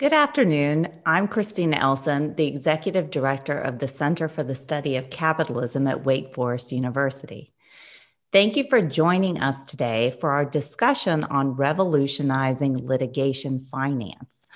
Good afternoon. I'm Christina Elson, the Executive Director of the Center for the Study of Capitalism at Wake Forest University. Thank you for joining us today for our discussion on revolutionizing litigation finance.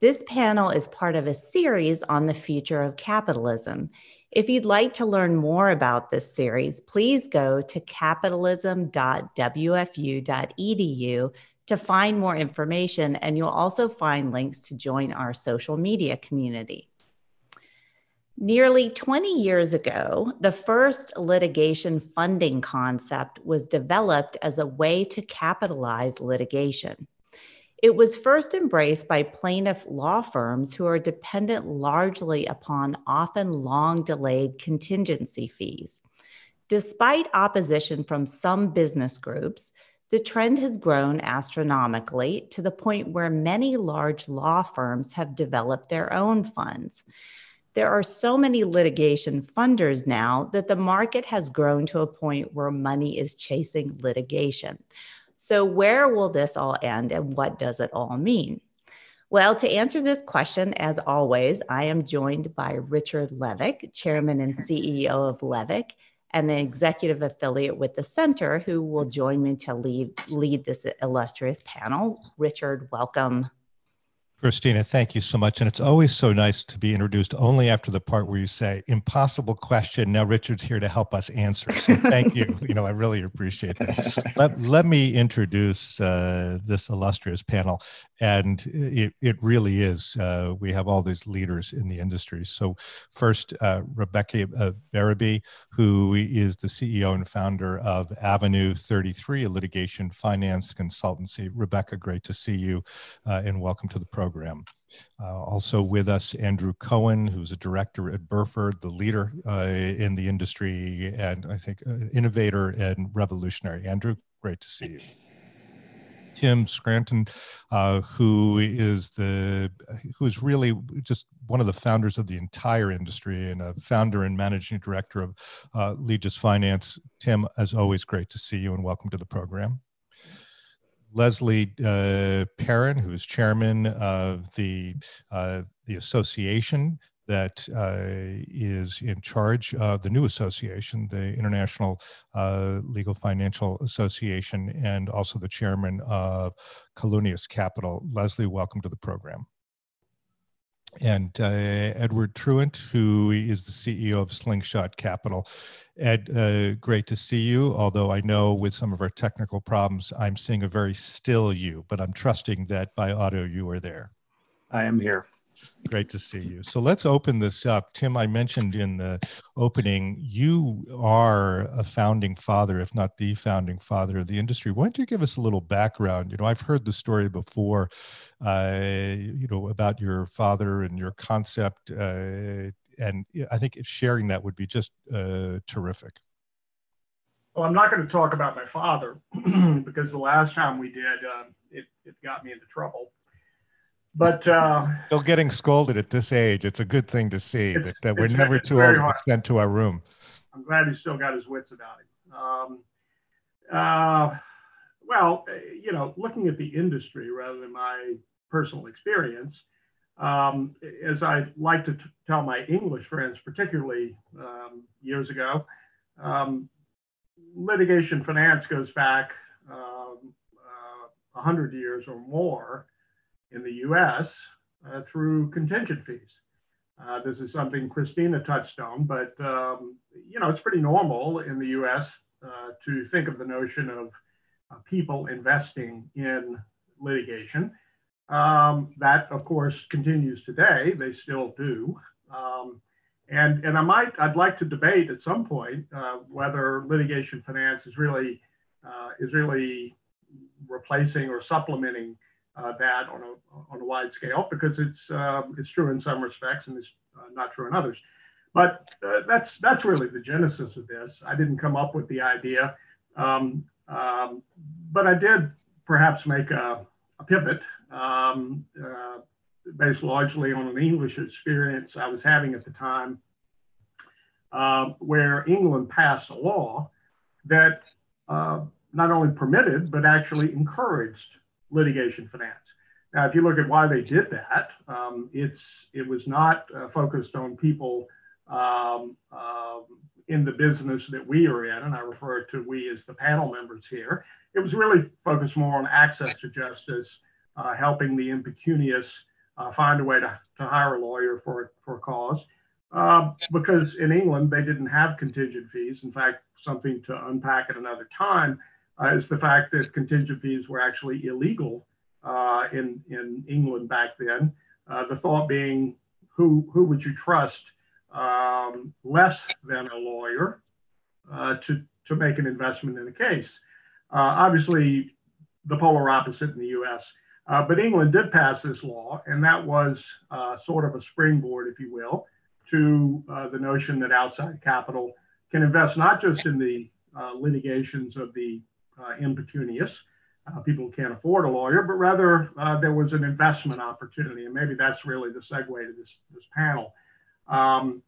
This panel is part of a series on the future of capitalism. If you'd like to learn more about this series, please go to capitalism.wfu.edu to find more information, and you'll also find links to join our social media community. Nearly 20 years ago, the first litigation funding concept was developed as a way to capitalize litigation. It was first embraced by plaintiff law firms who are dependent largely upon often long delayed contingency fees. Despite opposition from some business groups, the trend has grown astronomically to the point where many large law firms have developed their own funds. There are so many litigation funders now that the market has grown to a point where money is chasing litigation. So, where will this all end and what does it all mean? Well, to answer this question, as always, I am joined by Richard Levick, Chairman and CEO of Levick, and the executive affiliate with the center who will join me to lead, lead this illustrious panel. Richard, welcome. Christina, thank you so much. And it's always so nice to be introduced only after the part where you say, impossible question. Now Richard's here to help us answer. So thank you. you know, I really appreciate that. Let, let me introduce uh, this illustrious panel. And it, it really is. Uh, we have all these leaders in the industry. So first, uh, Rebecca uh, Berrebi, who is the CEO and founder of Avenue 33, a litigation finance consultancy. Rebecca, great to see you uh, and welcome to the program. Uh, also with us, Andrew Cohen, who's a director at Burford, the leader uh, in the industry, and I think uh, innovator and revolutionary. Andrew, great to see you. Tim Scrantom, uh, who is the who is really just one of the founders of the entire industry and a founder and managing director of uh, Legis Finance. Tim, as always, great to see you and welcome to the program. Leslie uh, Perrin, who is chairman of the uh, the association that uh, is in charge of the new association, the International uh, Legal Financial Association, and also the chairman of Calunius Capital. Leslie, welcome to the program and uh, Edward Truant, who is the CEO of Slingshot Capital. Ed, uh, great to see you. Although I know with some of our technical problems, I'm seeing a very still you, but I'm trusting that by audio you are there. I am here. Great to see you. So let's open this up. Tim, I mentioned in the opening, you are a founding father, if not the founding father of the industry. Why don't you give us a little background? You know, I've heard the story before, uh, you know, about your father and your concept. Uh, and I think sharing that would be just uh, terrific. Well, I'm not going to talk about my father because the last time we did, uh, it, it got me into trouble. But uh, still getting scolded at this age, it's a good thing to see that, that we're never too old to sent to our room. I'm glad he's still got his wits about him. Um, uh, well, you know, looking at the industry rather than my personal experience, um, as I like to tell my English friends, particularly um, years ago, um, litigation finance goes back um, uh, 100 years or more in the US uh, through contingent fees. Uh, this is something Christina touched on, but um, you know it's pretty normal in the U.S. Uh, to think of the notion of uh, people investing in litigation. Um, that, of course, continues today. They still do, um, and and I might I'd like to debate at some point uh, whether litigation finance is really uh, is really replacing or supplementing uh, that on a, on a wide scale because it's, um, it's true in some respects and it's uh, not true in others. But uh, that's, that's really the genesis of this. I didn't come up with the idea, um, um, but I did perhaps make a, a pivot um, uh, based largely on an English experience I was having at the time, uh, where England passed a law that uh, not only permitted but actually encouraged litigation finance. Now, if you look at why they did that, um, it's it was not uh, focused on people um, uh, in the business that we are in, and I refer to we as the panel members here. It was really focused more on access to justice, uh, helping the impecunious uh, find a way to, to hire a lawyer for, for a cause. Uh, because in England, they didn't have contingent fees. In fact, something to unpack at another time uh, is the fact that contingent fees were actually illegal uh, in, in England back then. Uh, the thought being, who, who would you trust um, less than a lawyer uh, to, to make an investment in a case? obviously, the polar opposite in the US. Uh, but England did pass this law, and that was uh, sort of a springboard, if you will, to uh, the notion that outside capital can invest not just in the uh, litigations of the uh, impecunious, uh, people can't afford a lawyer, but rather there was an investment opportunity. And maybe that's really the segue to this, this panel. Um,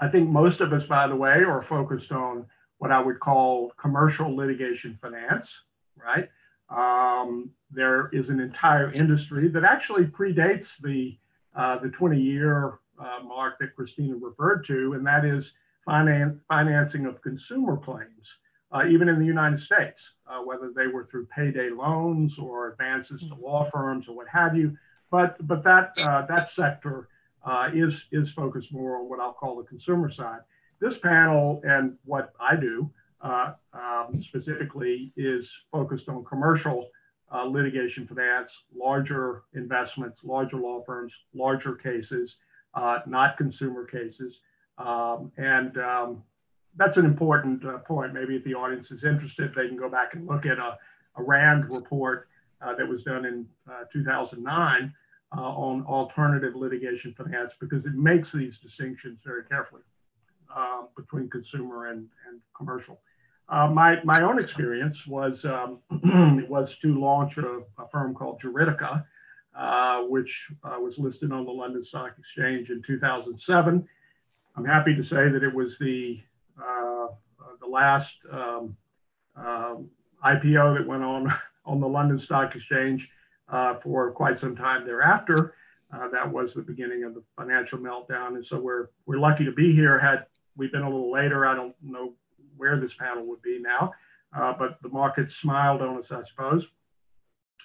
I think most of us, by the way, are focused on what I would call commercial litigation finance, right? Um, there is an entire industry that actually predates the uh, the 20 year uh, mark that Christina referred to, and that is finance, financing of consumer claims, uh, even in the United States, uh, whether they were through payday loans or advances to law firms or what have you. But but that uh, that sector uh, is is focused more on what I'll call the consumer side. This panel and what I do uh, um, specifically is focused on commercial uh, litigation finance, larger investments, larger law firms, larger cases, uh, not consumer cases. Um, and um, that's an important uh, point. Maybe if the audience is interested, they can go back and look at a, a RAND report uh, that was done in 2009 on alternative litigation finance because it makes these distinctions very carefully between consumer and, and commercial. Uh, my, my own experience was, um, was to launch a, a, firm called Juridica, uh, which uh, was listed on the London Stock Exchange in 2007. I'm happy to say that it was the, uh, the last um, um IPO that went on on the London Stock Exchange uh, for quite some time thereafter. Uh, that was the beginning of the financial meltdown. And so we're, we're lucky to be here. Had we been a little later, I don't know where this panel would be now, uh, but the market smiled on us, I suppose.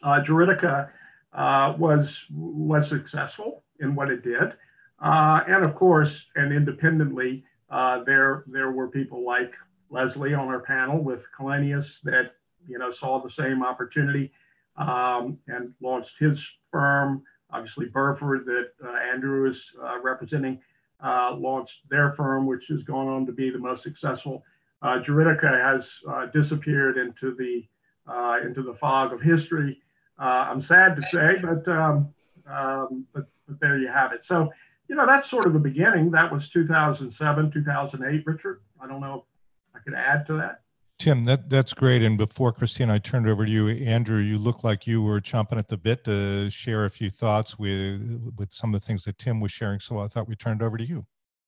Uh, Juridica uh, was less successful in what it did. Uh, and of course, and independently, uh, there, there were people like Leslie on our panel with Calunius that you know saw the same opportunity um, and launched his firm. Obviously, Burford that uh, Andrew is representing launched their firm, which has gone on to be the most successful uh, Juridica has uh, disappeared into the uh, into the fog of history. Uh, I'm sad to say, but, um, um, but but there you have it. So you know that's sort of the beginning. That was 2007, 2008. Richard, I don't know if I could add to that. Tim, that, that's great. And before Christine, I turned over to you, Andrew. You look like you were chomping at the bit to share a few thoughts with with some of the things that Tim was sharing. So I thought we turned over to you.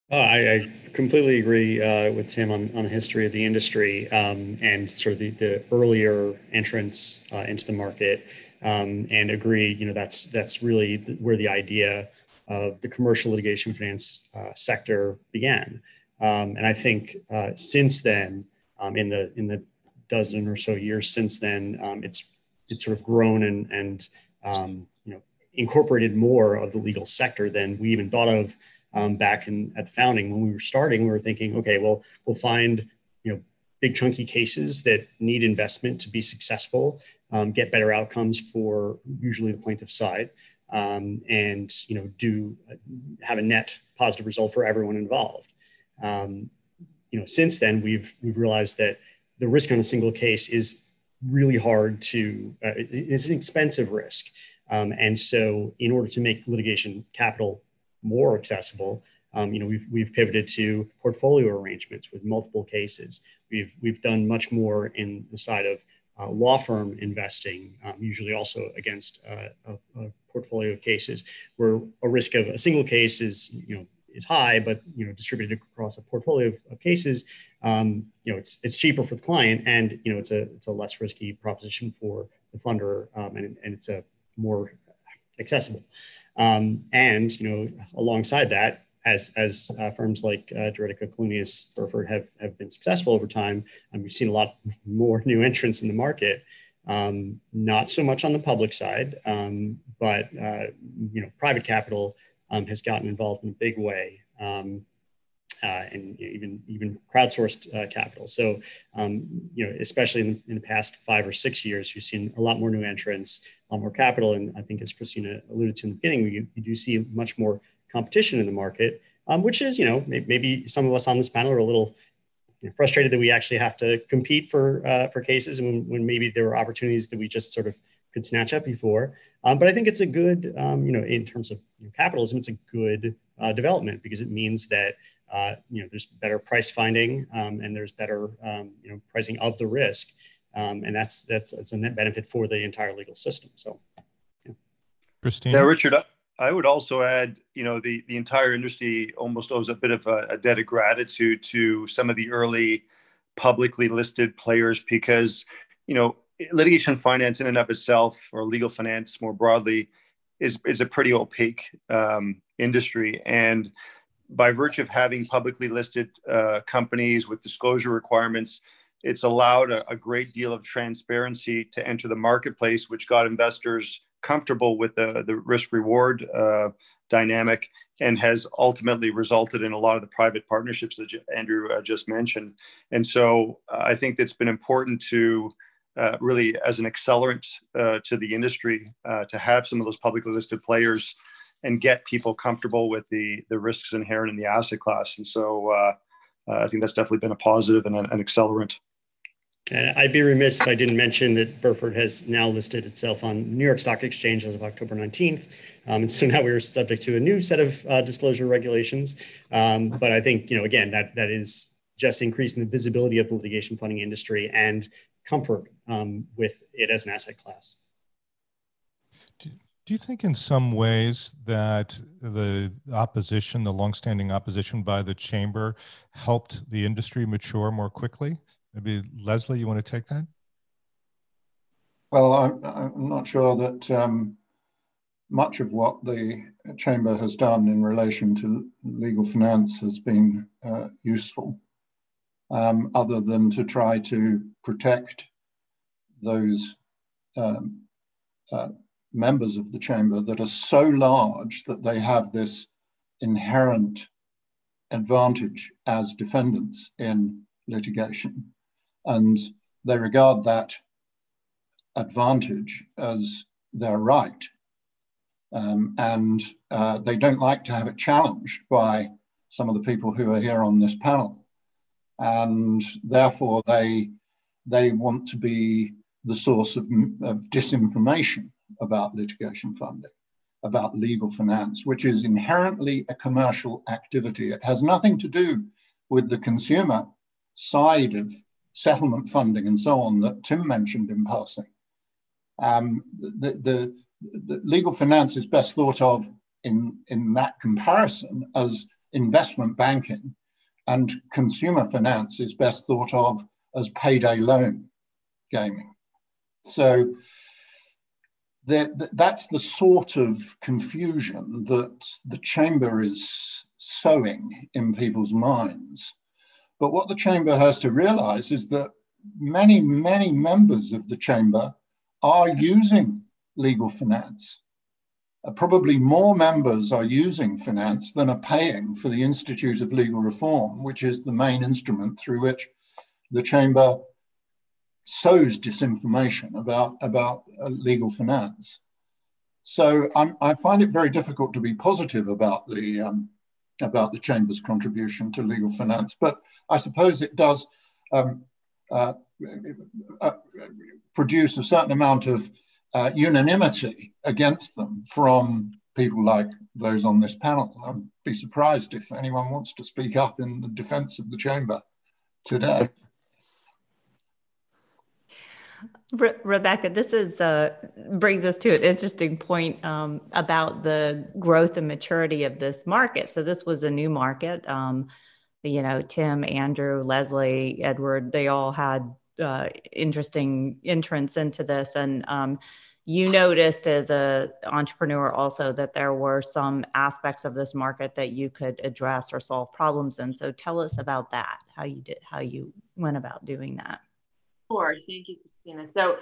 Uh, I, I, completely agree uh, with Tim on, on the history of the industry um, and sort of the, the earlier entrance uh, into the market, um, and agree. You know, that's that's really where the idea of the commercial litigation finance uh, sector began. Um, and I think uh, since then, um, in the in the dozen or so years since then, um, it's it's sort of grown and and um, you know incorporated more of the legal sector than we even thought of um, back in at the founding when we were starting we were thinking okay well we'll find you know big chunky cases that need investment to be successful um, get better outcomes for usually the plaintiff side um, and you know do uh, have a net positive result for everyone involved um, you know since then we've we've realized that the risk on a single case is really hard to uh, it's an expensive risk um, and so in order to make litigation capital more accessible, um, you know, we've, we've pivoted to portfolio arrangements with multiple cases. We've, we've done much more in the side of uh, law firm investing, um, usually also against uh, a, a, portfolio of cases where a risk of a single case is, you know, is high, but you know, distributed across a portfolio of, of cases, um, you know, it's it's cheaper for the client, and you know, it's a it's a less risky proposition for the funder, um, and and it's a more accessible. Um, and you know, alongside that, as as uh, firms like uh, Juridica, Calunius, Burford have have been successful over time, um, we've seen a lot more new entrants in the market. Um, not so much on the public side, um, but uh, you know, private capital um, has gotten involved in a big way. Um, uh, and even even crowdsourced uh, capital. So, um, you know, especially in, in, the past five or six years, you've seen a lot more new entrants, a lot more capital, and I think as Christina alluded to in the beginning, you, you do see much more competition in the market, um, which is, you know, maybe, maybe, some of us on this panel are a little you know, frustrated that we actually have to compete for uh, for cases, and when, when maybe there were opportunities that we just sort of could snatch up before. Um, but I think it's a good, um, you know, in terms of you know, capitalism, it's a good uh, development because it means that uh, you know, there's better price finding um, and there's better, um, you know, pricing of the risk. Um, and that's, that's, that's a net benefit for the entire legal system. So, yeah. Christine. Yeah, Richard, I would also add, you know, the, the entire industry almost owes a bit of a, a debt of gratitude to some of the early publicly listed players because, you know, litigation finance in and of itself or legal finance more broadly is, is a pretty opaque um, industry. And by virtue of having publicly listed uh, companies with disclosure requirements, it's allowed a, a, great deal of transparency to enter the marketplace, which got investors comfortable with the, the risk reward uh, dynamic and has ultimately resulted in a lot of the private partnerships that Andrew uh, just mentioned. And so uh, I think it's been important to uh, really, as an accelerant uh, to the industry, to have some of those publicly listed players and get people comfortable with the the risks inherent in the asset class. And so uh, uh, I think that's definitely been a positive and an, an, accelerant. And I'd be remiss if I didn't mention that Burford has now listed itself on New York Stock Exchange as of October 19th. Um, and so now we're subject to a new set of uh, disclosure regulations. Um, but I think, you know, again, that that is just increasing the visibility of the litigation funding industry and comfort um, with it as an asset class. Do you think, in some ways, that the opposition, the longstanding opposition by the chamber, helped the industry mature more quickly? Maybe Leslie, you want to take that? Well, I'm, I'm not sure that um, much of what the chamber has done in relation to legal finance has been uh, useful, um, other than to try to protect those um, uh, members of the chamber that are so large that they have this inherent advantage as defendants in litigation. And they regard that advantage as their right. Um, and uh, they don't like to have it challenged by some of the people who are here on this panel. And therefore, they, they want to be the source of, of disinformation about litigation funding, about legal finance, which is inherently a commercial activity. It has nothing to do with the consumer side of settlement funding and so on that Tim mentioned in passing. Um, the, the, the, legal finance is best thought of in, in that comparison as investment banking, and consumer finance is best thought of as payday loan gaming. So that, that's the sort of confusion that the chamber is sowing in people's minds. But what the chamber has to realize is that many, many members of the chamber are using legal finance. Uh, probably more members are using finance than are paying for the Institute of Legal Reform, which is the main instrument through which the chamber sows disinformation about, about uh, legal finance. So I'm, i find it very difficult to be positive about the, um, about the Chamber's contribution to legal finance, but I suppose it does um, uh, uh, produce a certain amount of uh, unanimity against them from people like those on this panel. I'd be surprised if anyone wants to speak up in the defense of the chamber today. Re- Rebecca, this is uh, brings us to an interesting point um, about the growth and maturity of this market. So this was a new market. Um, you know, Tim, Andrew, Leslie, Edward, they all had uh, interesting entrance into this, and um, you noticed as a entrepreneur also that there were some aspects of this market that you could address or solve problems in. So tell us about that, how you did, how you went about doing that. Sure. Thank you, Christina. So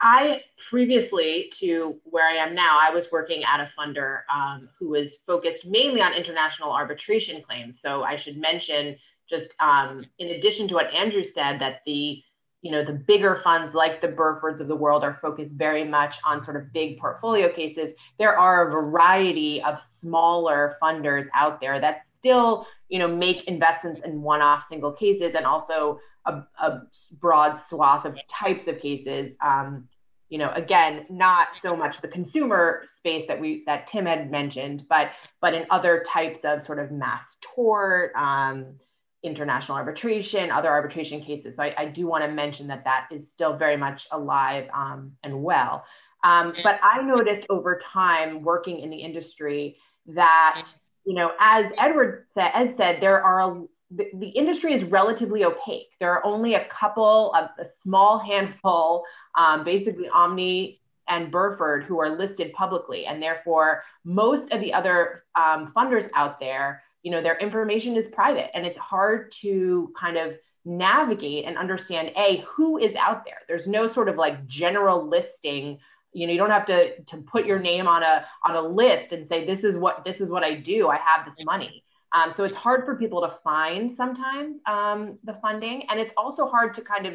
I previously to where I am now, I was working at a funder um, who was focused mainly on international arbitration claims. So I should mention just um, in addition to what Andrew said, that the you know the bigger funds like the Burfords of the world are focused very much on sort of big portfolio cases. There are a variety of smaller funders out there that still you know make investments in one-off single cases and also a, a broad swath of types of cases. Um, you know, again, not so much the consumer space that we that Tim had mentioned, but but in other types of sort of mass tort, um, international arbitration, other arbitration cases. So I, I do want to mention that that is still very much alive um, and well. Um, but I noticed over time working in the industry that, you know, as Edward said, Ed said, there are a, the, the industry is relatively opaque. There are only a couple, of a small handful, um, basically Omni and Burford, who are listed publicly, and therefore most of the other um, funders out there you know their information is private and it's hard to kind of navigate and understand a who is out there. There's no sort of like general listing. You know you don't have to to put your name on a on a list and say this is what this is what i do. I have this money um, so it's hard for people to find sometimes um, the funding and it's also hard to kind of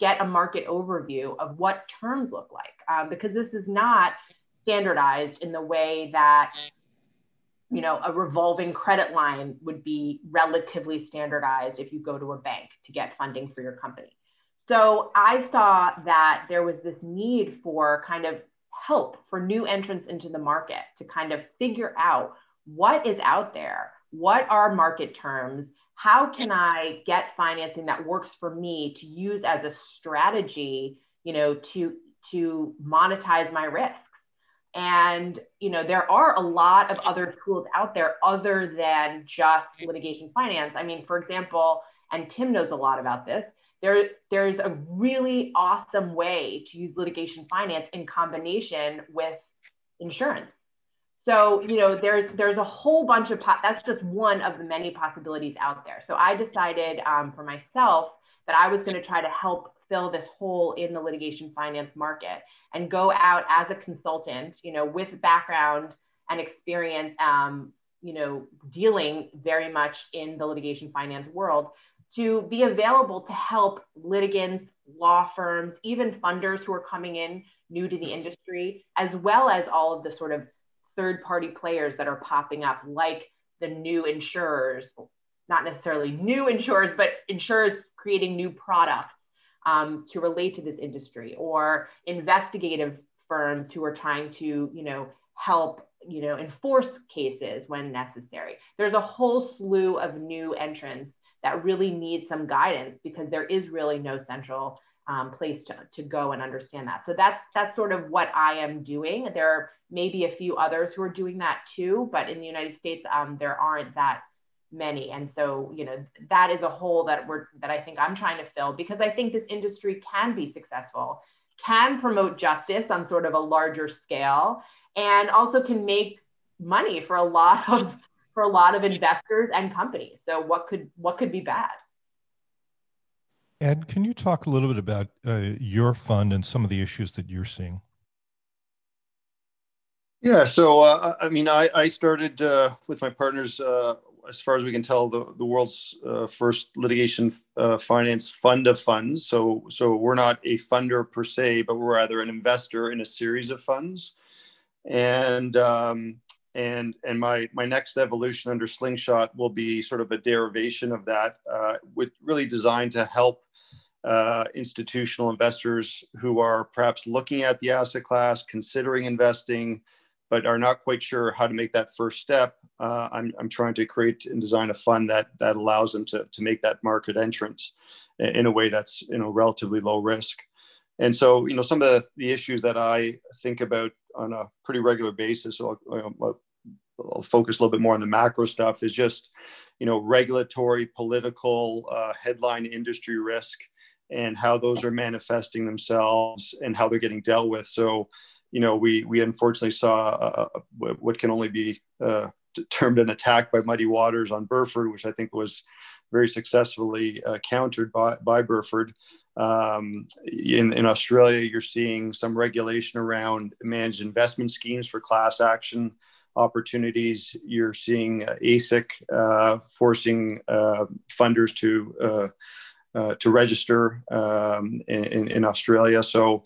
get a market overview of what terms look like um, because this is not standardized in the way that you know, a revolving credit line would be relatively standardized if you go to a bank to get funding for your company. So I saw that there was this need for kind of help for new entrants into the market to kind of figure out what is out there, what are market terms, how can I get financing that works for me to use as a strategy, you know, to to monetize my risks? and you know there are a lot of other tools out there other than just litigation finance. I mean, for example, and Tim knows a lot about this. There, there's a really awesome way to use litigation finance in combination with insurance. So you know, there's there's a whole bunch of po- that's just one of the many possibilities out there. So I decided um, for myself that I was going to try to help fill this hole in the litigation finance market and go out as a consultant, you know, with background and experience, um, you know, dealing very much in the litigation finance world to be available to help litigants, law firms, even funders who are coming in new to the industry, as well as all of the sort of third party players that are popping up, like the new insurers, not necessarily new insurers, but insurers creating new products um, to relate to this industry or investigative firms who are trying to, you know, help, you know, enforce cases when necessary. There's a whole slew of new entrants that really need some guidance because there is really no central um, place to, to go and understand that. So that's that's sort of what I am doing. There are maybe a few others who are doing that too, but in the United States, um, there aren't that many and so you know that is a hole that we're that i think i'm trying to fill because i think this industry can be successful can promote justice on sort of a larger scale and also can make money for a lot of for a lot of investors and companies so what could what could be bad ed can you talk a little bit about uh, your fund and some of the issues that you're seeing yeah, so uh, I mean, I, I started uh, with my partners uh, as far as we can tell, the, the world's uh, first litigation uh, finance fund of funds. So, so we're not a funder per se, but we're rather an investor in a series of funds. And um, and and my my next evolution under Slingshot will be sort of a derivation of that, uh, with really designed to help uh, institutional investors who are perhaps looking at the asset class, considering investing, but are not quite sure how to make that first step, uh, I'm, I'm trying to create and design a fund that that allows them to, to make that market entrance in a way that's you know relatively low risk. And so you know some of the, the issues that I think about on a pretty regular basis, so I'll, I'll, I'll focus a little bit more on the macro stuff, is just you know regulatory, political, uh, headline industry risk and how those are manifesting themselves and how they're getting dealt with. So, you know, we we unfortunately saw uh, what can only be uh, termed an attack by Muddy Waters on Burford, which I think was very successfully uh, countered by, by Burford. Um, in, in Australia, you're seeing some regulation around managed investment schemes for class action opportunities. You're seeing uh, ASIC uh, forcing uh, funders to uh, to register um, in, in Australia. So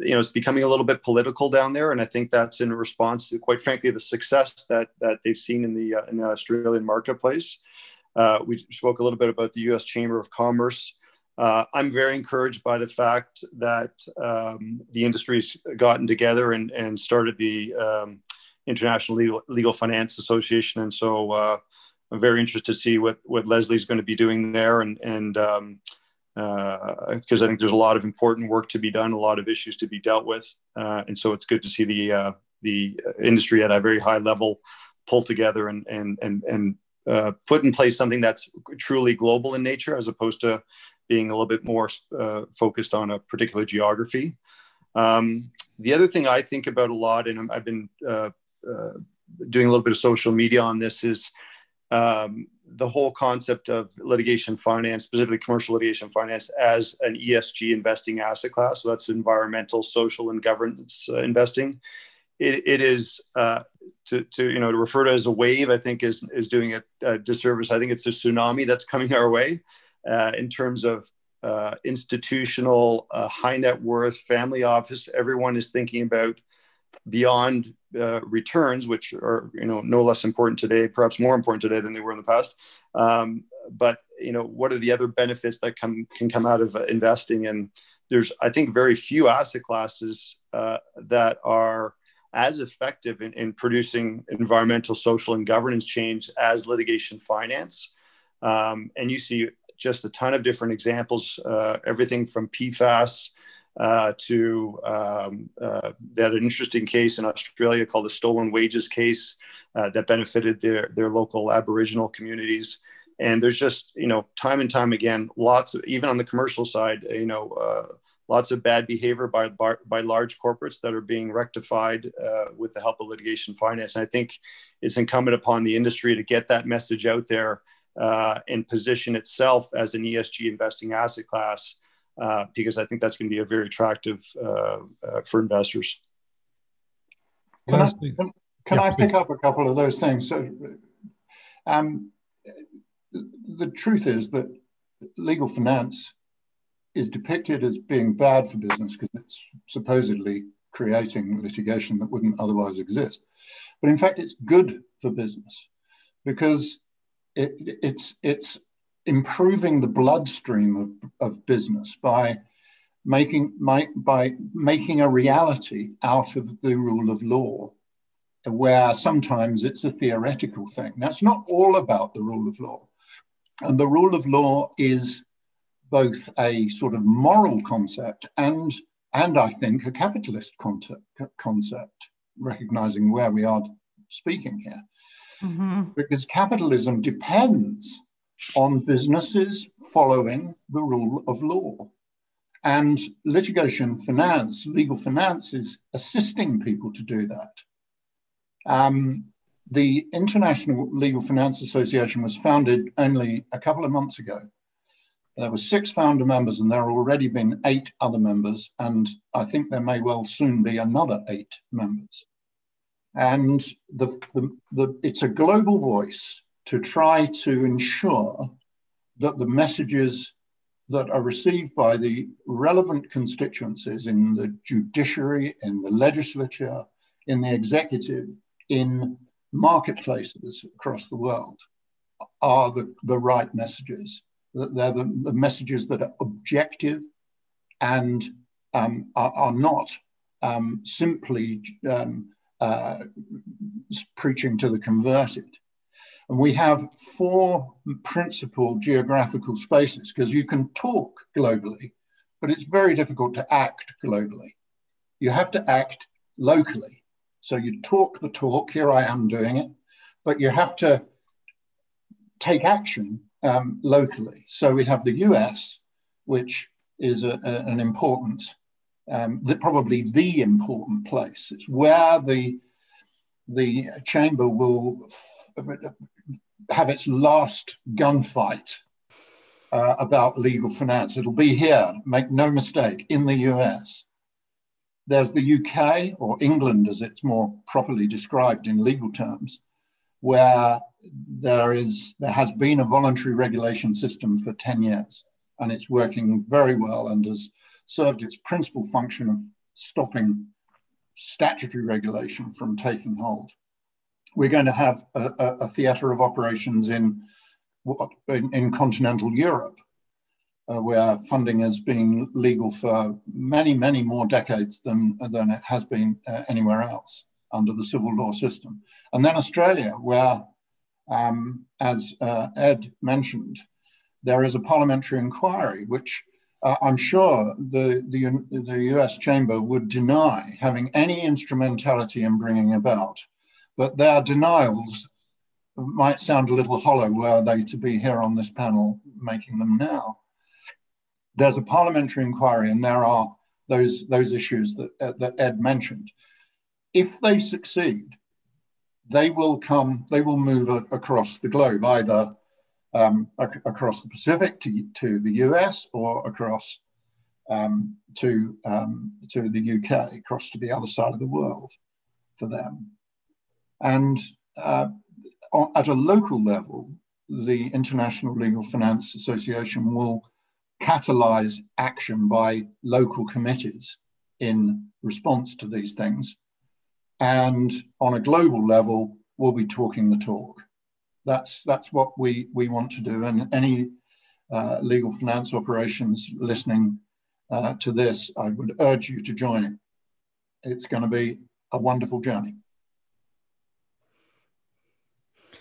you know it's becoming a little bit political down there and i think that's in response to quite frankly the success that that they've seen in the uh, in the australian marketplace. Uh, we spoke a little bit about the us chamber of commerce. Uh, i'm very encouraged by the fact that um, the industry's gotten together and and started the um, international legal, legal finance association. And so uh, i'm very interested to see what what leslie's going to be doing there and and um, because uh, I think there's a lot of important work to be done, a lot of issues to be dealt with, uh, and so it's good to see the uh, the industry at a very high level pull together and and and and uh, put in place something that's truly global in nature, as opposed to being a little bit more uh, focused on a particular geography. Um, the other thing I think about a lot, and I've been uh, doing a little bit of social media on this, is um, the whole concept of litigation finance, specifically commercial litigation finance, as an ESG investing asset class. So that's environmental, social, and governance uh, investing. It, it is uh, to, to you know to refer to as a wave. I think is is doing a, a disservice. I think it's a tsunami that's coming our way uh, in terms of uh, institutional, uh, high net worth, family office. Everyone is thinking about beyond uh, returns, which are you know no less important today, perhaps more important today than they were in the past. Um, but you know, what are the other benefits that come can come out of uh, investing? And there's, I think, very few asset classes uh, that are as effective in, in, producing environmental, social, and governance change as litigation finance. Um, and you see just a ton of different examples, uh, everything from PFAS uh, to um, uh, that an interesting case in Australia called the stolen wages case uh, that benefited their, their local Aboriginal communities. And there's just, you know, time and time again, lots of, even on the commercial side, you know, uh, lots of bad behavior by, by, large corporates that are being rectified uh, with the help of litigation finance. And I think it's incumbent upon the industry to get that message out there uh, and position itself as an ESG investing asset class uh, because I think that's going to be a very attractive uh, uh, for investors. Can I, can, can yeah, I pick up a couple of those things? So, um, the truth is that legal finance is depicted as being bad for business because it's supposedly creating litigation that wouldn't otherwise exist. But in fact, it's good for business because it, it's, it's improving the bloodstream of, of business by making my, by making a reality out of the rule of law where sometimes it's a theoretical thing. Now, it's not all about the rule of law. And the rule of law is both a sort of moral concept and, and I think, a capitalist concept, recognizing where we are speaking here. Mm-hmm. Because capitalism depends on businesses following the rule of law. And litigation finance, legal finance, is assisting people to do that. Um, the International Legal Finance Association was founded only a couple of months ago. There were six founder members, and there have already been eight other members, and I think there may well soon be another eight members. And the, the, the, it's a global voice to try to ensure that the messages that are received by the relevant constituencies in the judiciary, in the legislature, in the executive, in marketplaces across the world are the, the right messages. They're the, the messages that are objective and um, are, are, not um, simply um, uh, preaching to the converted. And we have four principal geographical spaces because you can talk globally, but it's very difficult to act globally. You have to act locally. So you talk the talk, here I am doing it, but you have to take action um, locally. So we have the US, which is a, a, an important, um, the, probably the important place. It's where the the chamber will have its last gunfight uh, about legal finance. It'll be here, make no mistake, in the US. There's the UK, or England as it's more properly described in legal terms, where there is there has been a voluntary regulation system for 10 years and it's working very well and has served its principal function of stopping statutory regulation from taking hold. We're going to have a, a, a theatre of operations in, in, in continental Europe, uh, where funding has been legal for many, many more decades than, than it has been uh, anywhere else under the civil law system. And then Australia, where, um, as uh, Ed mentioned, there is a parliamentary inquiry, which uh, I'm sure the, the, the US Chamber would deny having any instrumentality in bringing about. But their denials might sound a little hollow were they to be here on this panel making them now. There's a parliamentary inquiry, and there are those, those issues that, uh, that Ed mentioned. If they succeed, they will come, they will move a, across the globe, either um, ac across the Pacific to, to the US or across um, to, um, to the UK, across to the other side of the world for them. And uh, at a local level, the International Legal Finance Association will catalyze action by local committees in response to these things. And on a global level, we'll be talking the talk. That's, that's what we, we want to do. And any uh, legal finance operations listening uh, to this, I would urge you to join it. It's going to be a wonderful journey.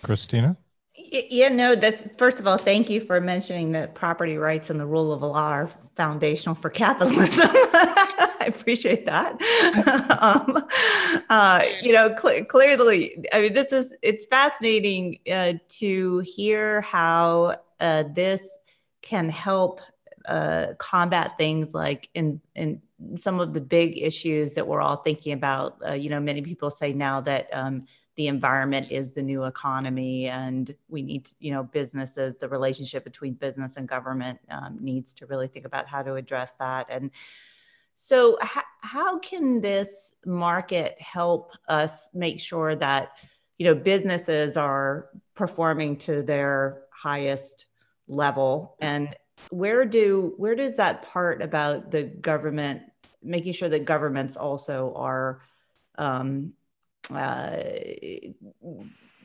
Christina? Yeah, no, that's first of all, thank you for mentioning that property rights and the rule of law are foundational for capitalism. I appreciate that. um, uh, you know, cl- clearly, I mean, this is it's fascinating uh, to hear how uh, this can help uh, combat things like in in some of the big issues that we're all thinking about. Uh, you know, many people say now that um, the environment is the new economy and we need to, you know businesses the relationship between business and government um, needs to really think about how to address that. And so, h- how can this market help us make sure that you know businesses are performing to their highest level, and where do where does that part about the government making sure that governments also are um, uh,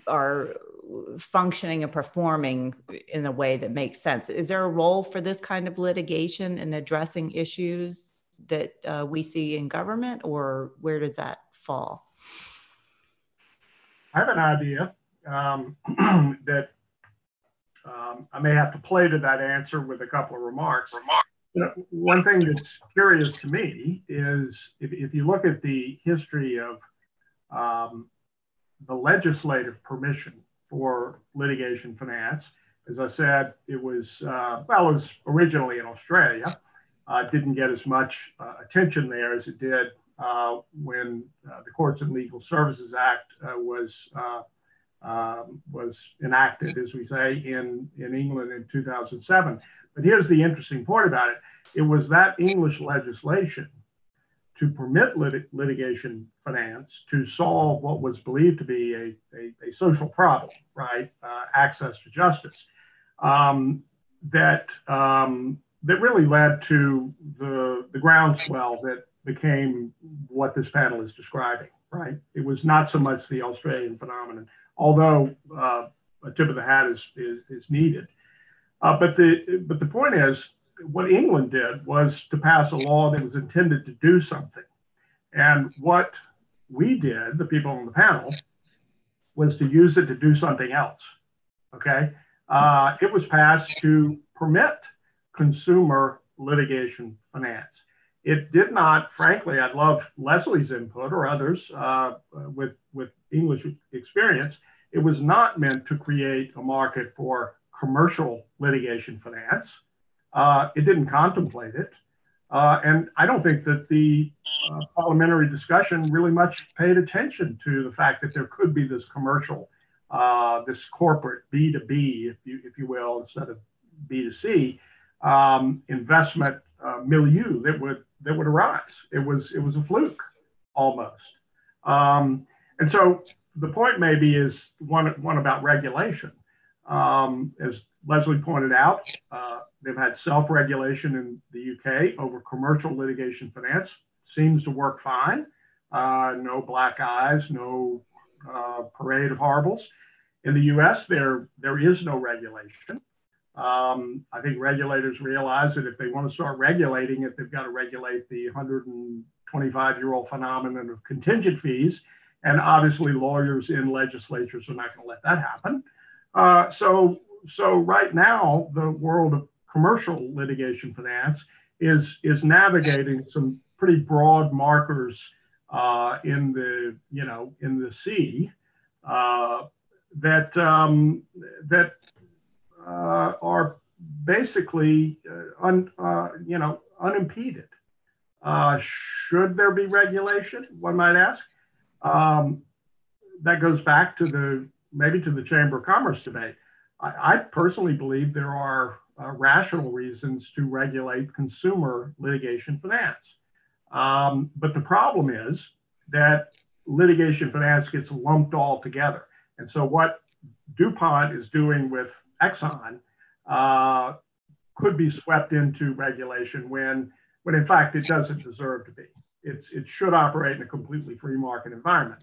are functioning and performing in a way that makes sense. Is there a role for this kind of litigation in addressing issues that uh, we see in government, or where does that fall? I have an idea um, that um, I may have to play to that answer with a couple of remarks. You know, one thing that's curious to me is if, if you look at the history of um, the legislative permission for litigation finance, as I said, it was, uh, well, it was originally in Australia uh, didn't get as much uh, attention there as it did uh, when uh, the Courts and Legal Services Act uh, was um, was enacted, as we say, in, in England in 2007. But here's the interesting part about it. It was that English legislation to permit lit- litigation finance to solve what was believed to be a, a, a social problem, right? access to justice. Um, that um, that really led to the, the groundswell that became what this panel is describing, right? It was not so much the Australian phenomenon, although uh, a tip of the hat is, is, is needed. Uh, but, the, but the point is, what England did was to pass a law that was intended to do something. And what we did, the people on the panel, was to use it to do something else. Okay. Uh, it was passed to permit consumer litigation finance. It did not, frankly, I'd love Leslie's input or others uh, with, with English experience. It was not meant to create a market for commercial litigation finance. Uh, it didn't contemplate it. Uh, and I don't think that the uh, parliamentary discussion really much paid attention to the fact that there could be this commercial, uh, this corporate B2B, if you, if you will, instead of B2C um, investment uh, milieu that would that would arise. It was it was a fluke almost. Um, and so the point maybe is one one about regulation. Um, as Leslie pointed out, uh, they've had self-regulation in the UK over commercial litigation finance. Seems to work fine. Uh, no black eyes, no uh, parade of horribles. In the U.S., there there is no regulation. Um, I think regulators realize that if they want to start regulating it, they've got to regulate the 125 year old phenomenon of contingent fees. And obviously, lawyers in legislatures are not going to let that happen. Uh, so, so right now, the world of commercial litigation finance is is navigating some pretty broad markers uh, in the you know in the sea uh, that um, that uh, are basically uh, un, uh, you know unimpeded. should there be regulation? One might ask. Um, that goes back to the maybe to the Chamber of Commerce debate. I, I personally believe there are uh, rational reasons to regulate consumer litigation finance. Um, but the problem is that litigation finance gets lumped all together. And so, what DuPont is doing with Exxon uh, could be swept into regulation when, when in fact it doesn't deserve to be. It's, it should operate in a completely free market environment.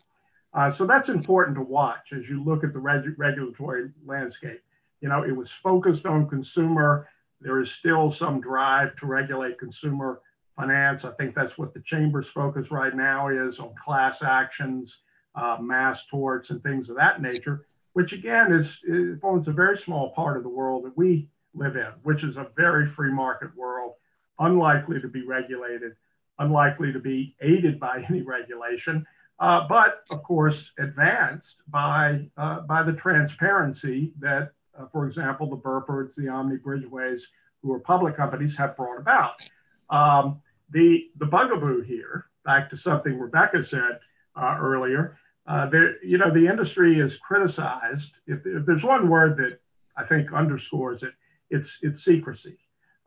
Uh, so that's important to watch as you look at the reg- regulatory landscape. You know, it was focused on consumer. There is still some drive to regulate consumer finance. I think that's what the chamber's focus right now is on class actions, uh, mass torts, and things of that nature which again is, is forms a very small part of the world that we live in, which is a very free market world, unlikely to be regulated, unlikely to be aided by any regulation, uh, but of course advanced by uh, by the transparency that, uh, for example, the Burfords, the Omni Bridgeways, who are public companies, have brought about. Um, the the bugaboo here, back to something Rebecca said uh, earlier, uh, there, you know, the industry is criticized. If, if, there's one word that I think underscores it, it's it's secrecy.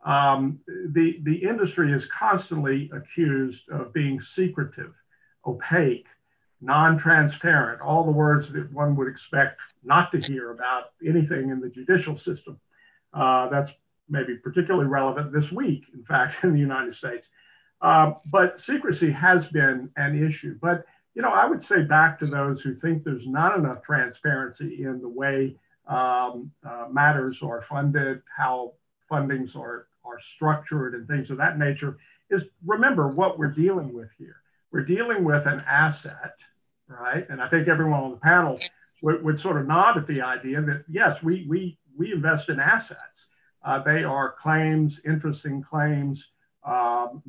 Um, the the industry is constantly accused of being secretive, opaque, non-transparent. All the words that one would expect not to hear about anything in the judicial system. Uh, that's maybe particularly relevant this week, in fact, in the United States. Uh, but secrecy has been an issue. But you know, I would say back to those who think there's not enough transparency in the way um, uh, matters are funded, how fundings are, are structured, and things of that nature, is remember what we're dealing with here. We're dealing with an asset, right? And I think everyone on the panel would, would sort of nod at the idea that yes, we, we, we invest in assets. Uh, they are claims, interesting claims, um,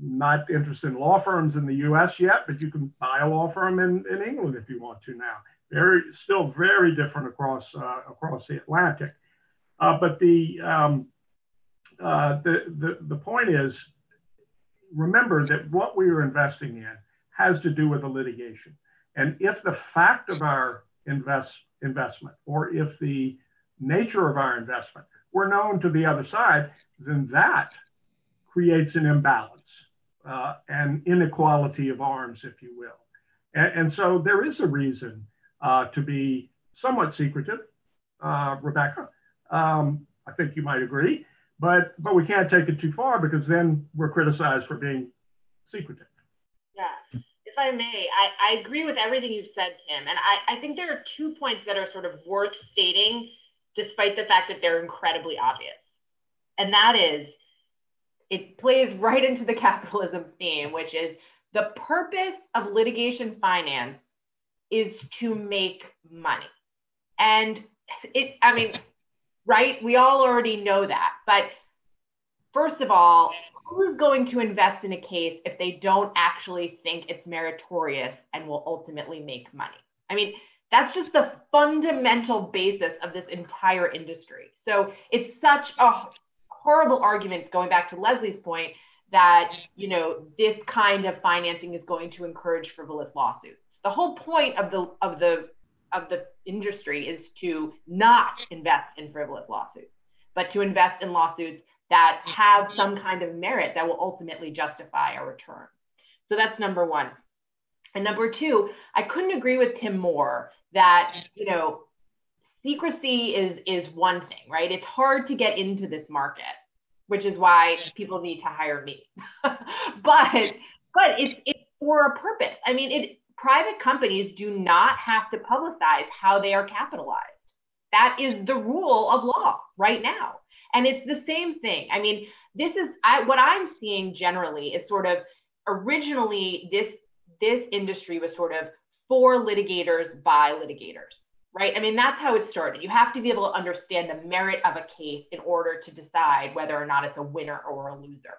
not interested in law firms in the US yet, but you can buy a law firm in, in England if you want to now. Very, still very different across, uh, across the Atlantic. Uh, but the, um, uh, the, the, the point is, remember that what we are investing in has to do with the litigation. And if the fact of our invest, investment or if the nature of our investment were known to the other side, then that creates an imbalance uh, and inequality of arms, if you will. And, and so there is a reason uh, to be somewhat secretive, uh, Rebecca. Um, I think you might agree, but but we can't take it too far because then we're criticized for being secretive. Yeah. If I may, I, I agree with everything you've said, Tim. And I, I think there are two points that are sort of worth stating, despite the fact that they're incredibly obvious. And that is it plays right into the capitalism theme, which is the purpose of litigation finance is to make money. And it, I mean, right? We all already know that. But first of all, who's going to invest in a case if they don't actually think it's meritorious and will ultimately make money? I mean, that's just the fundamental basis of this entire industry. So it's such a horrible argument going back to Leslie's point that you know this kind of financing is going to encourage frivolous lawsuits. The whole point of the of the of the industry is to not invest in frivolous lawsuits, but to invest in lawsuits that have some kind of merit that will ultimately justify a return. So that's number one. And number two, I couldn't agree with Tim more that, you know, secrecy is is one thing, right? It's hard to get into this market, which is why people need to hire me. but but it's it's for a purpose. I mean, it private companies do not have to publicize how they are capitalized. That is the rule of law right now. And it's the same thing. I mean, this is I, what I'm seeing generally is sort of originally this this industry was sort of for litigators by litigators, right? I mean, that's how it started. You have to be able to understand the merit of a case in order to decide whether or not it's a winner or a loser.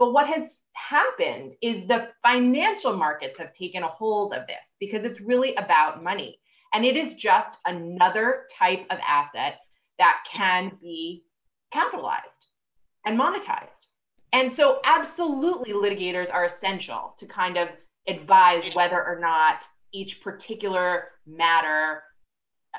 But what has happened is the financial markets have taken a hold of this because it's really about money. And it is just another type of asset that can be capitalized and monetized. And so, absolutely, litigators are essential to kind of advise whether or not each particular matter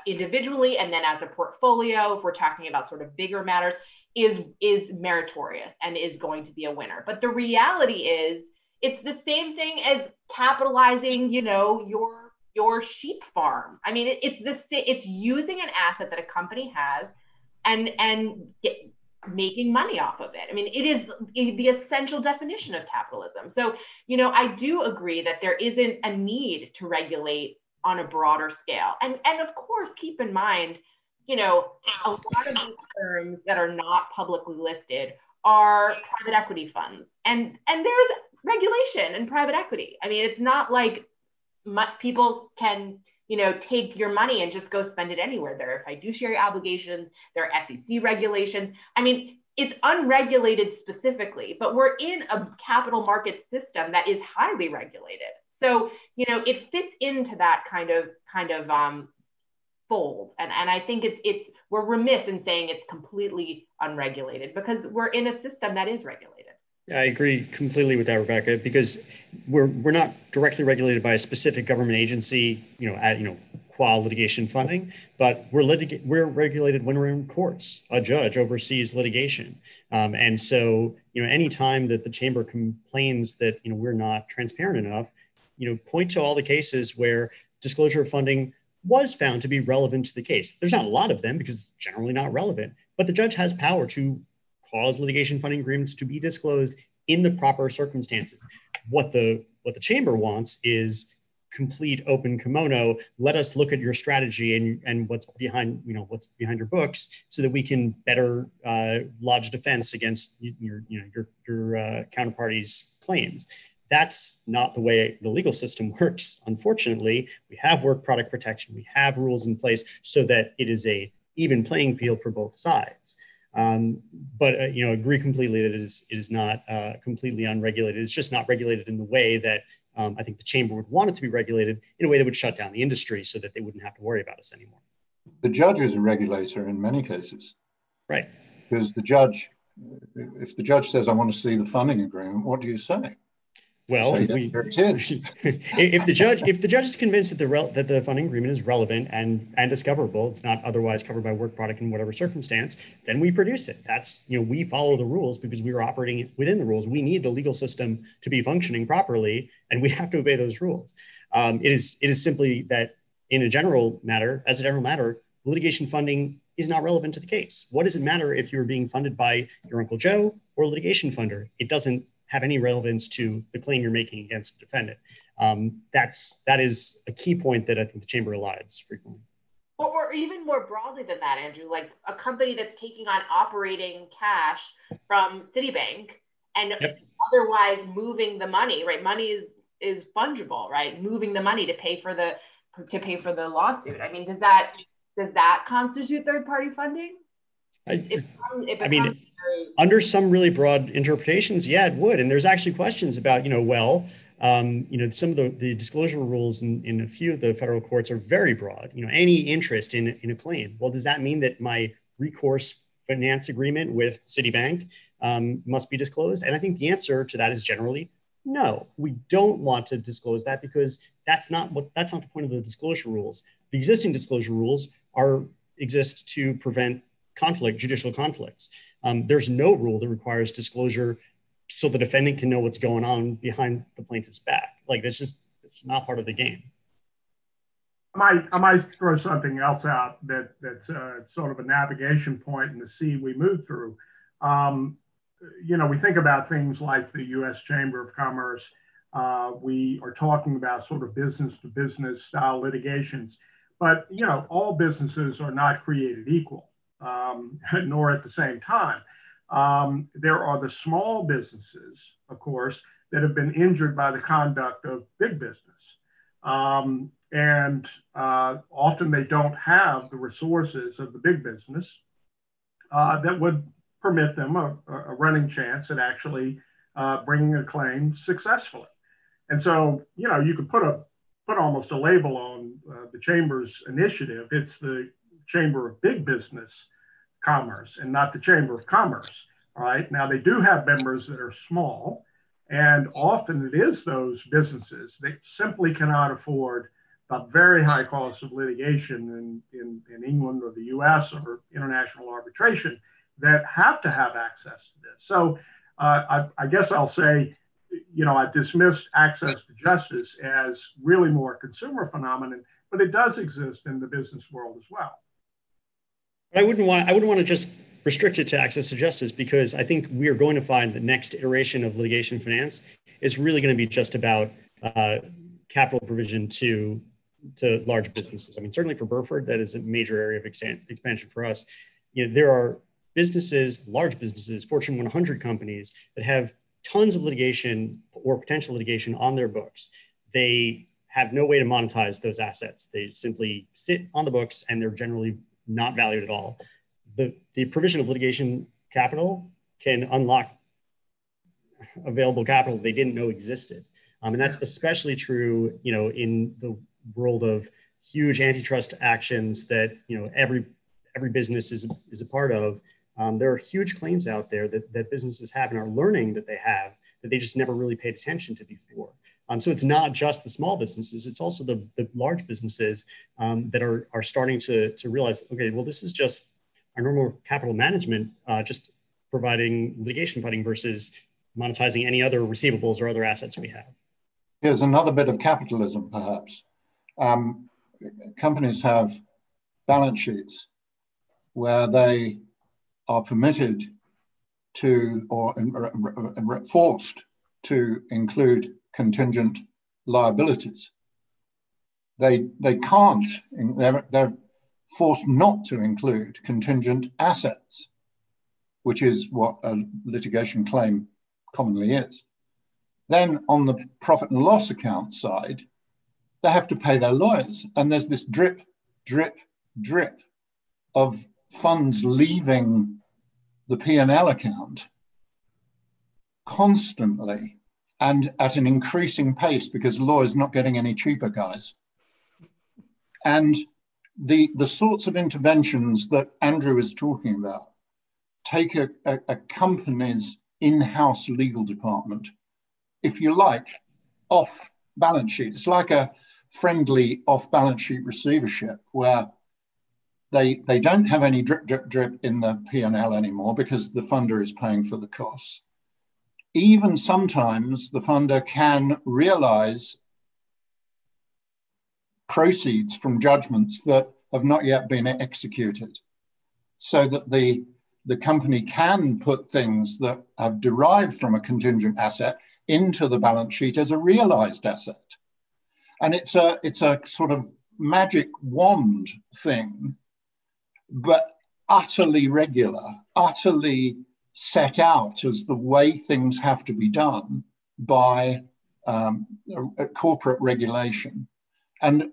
individually and then as a portfolio, if we're talking about sort of bigger matters, is is meritorious and is going to be a winner. But the reality is it's the same thing as capitalizing, you know, your your sheep farm. I mean, it, it's the it's using an asset that a company has and and get, making money off of it. I mean, it is the essential definition of capitalism. So, you know, I do agree that there isn't a need to regulate on a broader scale. And and of course, keep in mind, you know, a lot of these firms that are not publicly listed are private equity funds. And and there's regulation in private equity. I mean, it's not like people can you know, take your money and just go spend it anywhere. There are fiduciary obligations, there are SEC regulations. I mean, it's unregulated specifically, but we're in a capital market system that is highly regulated. So, you know, it fits into that kind of kind of um, fold. And, and I think it's it's we're remiss in saying it's completely unregulated because we're in a system that is regulated. I agree completely with that, Rebecca, because we're we're not directly regulated by a specific government agency, you know, at you know, qua litigation funding, but we're litig- we're regulated when we're in courts. A judge oversees litigation, um, and so you know, any time that the chamber complains that you know we're not transparent enough, you know, point to all the cases where disclosure of funding was found to be relevant to the case. There's not a lot of them because it's generally not relevant, but the judge has power to cause litigation funding agreements to be disclosed in the proper circumstances. What the what the chamber wants is complete open kimono. Let us look at your strategy and and what's behind you know what's behind your books, so that we can better uh, lodge defense against your you know your your uh, counterparty's claims. That's not the way the legal system works. Unfortunately, we have work product protection. We have rules in place so that it is a even playing field for both sides. Um, but uh, you know, agree completely that it is it is not uh, completely unregulated. It's just not regulated in the way that um, I think the chamber would want it to be regulated in a way that would shut down the industry so that they wouldn't have to worry about us anymore. The judge is a regulator in many cases, right? Because the judge, if the judge says, "I want to see the funding agreement," what do you say? Well, we, if the judge if the judge is convinced that the rel, that the funding agreement is relevant and and discoverable, it's not otherwise covered by work product in whatever circumstance, then we produce it. That's you know we follow the rules because we are operating within the rules. We need the legal system to be functioning properly, and we have to obey those rules. Um, it is it is simply that in a general matter, as a general matter, litigation funding is not relevant to the case. What does it matter if you're being funded by your Uncle Joe or a litigation funder? It doesn't have any relevance to the claim you're making against the defendant. Um, that's that is a key point that I think the chamber elides frequently. Or, or even more broadly than that, Andrew, like a company that's taking on operating cash from Citibank and yep. otherwise moving the money, right? Money is is fungible, right? Moving the money to pay for the to pay for the lawsuit. I mean, does that does that constitute third party funding? I, I mean, under some really broad interpretations, yeah, it would. And there's actually questions about, you know, well, um, you know, some of the, the disclosure rules in, in a few of the federal courts are very broad. You know, any interest in, in a claim. Well, does that mean that my recourse finance agreement with Citibank um, must be disclosed? And I think the answer to that is generally no. We don't want to disclose that because that's not what that's not the point of the disclosure rules. The existing disclosure rules are exist to prevent conflict, judicial conflicts. Um, there's no rule that requires disclosure so the defendant can know what's going on behind the plaintiff's back. Like that's just it's not part of the game. I might, I might throw something else out that that's uh, sort of a navigation point in the sea we move through. Um, you know, we think about things like the U.S. Chamber of Commerce. Uh, we are talking about sort of business to business style litigations, but you know, all businesses are not created equal, um, nor at the same time. Um, there are the small businesses, of course, that have been injured by the conduct of big business. Um, and uh, often they don't have the resources of the big business uh, that would permit them a, a running chance at actually uh, bringing a claim successfully. And so, you know, you could put a put almost a label on uh, the chamber's initiative. It's the Chamber of Big Business Commerce and not the Chamber of Commerce. All right. Now they do have members that are small, and often it is those businesses that simply cannot afford the very high cost of litigation in, in, in England or the US or international arbitration that have to have access to this. So uh, I, I, guess I'll say, you know, I dismissed access to justice as really more consumer phenomenon, but it does exist in the business world as well. I wouldn't want I wouldn't want to just restrict it to access to justice because I think we are going to find the next iteration of litigation finance is really going to be just about uh, capital provision to to large businesses. I mean, certainly for Burford, that is a major area of expansion for us. You know, there are businesses, large businesses, Fortune 100 companies that have tons of litigation or potential litigation on their books. They have no way to monetize those assets. They simply sit on the books and they're generally not valued at all the, the provision of litigation capital can unlock available capital they didn't know existed. Um, and that's especially true, you know, in the world of huge antitrust actions that, you know, every every business is, is a part of. Um, there are huge claims out there that, that businesses have and are learning that they have that they just never really paid attention to before. Um, so it's not just the small businesses, it's also the, the large businesses um, that are, are starting to, to realize, okay, well, this is just our normal capital management uh, just providing litigation funding versus monetizing any other receivables or other assets we have. Here's another bit of capitalism, perhaps. Um, companies have balance sheets where they are permitted to or forced to include contingent liabilities. They, they can't, they're, they're forced not to include contingent assets, which is what a litigation claim commonly is. Then on the profit and loss account side, they have to pay their lawyers. And there's this drip, drip, drip of funds leaving the P&L account constantly and at an increasing pace because law is not getting any cheaper, guys. And the, the sorts of interventions that Andrew is talking about take a, a, a company's in-house legal department, if you like, off balance sheet. It's like a friendly off balance sheet receivership where they, they don't have any drip, drip, drip in the P&L anymore because the funder is paying for the costs. Even sometimes the funder can realize proceeds from judgments that have not yet been executed. So that the the company can put things that have derived from a contingent asset into the balance sheet as a realized asset. And it's a it's a sort of magic wand thing but utterly regular utterly set out as the way things have to be done by um, a, a corporate regulation and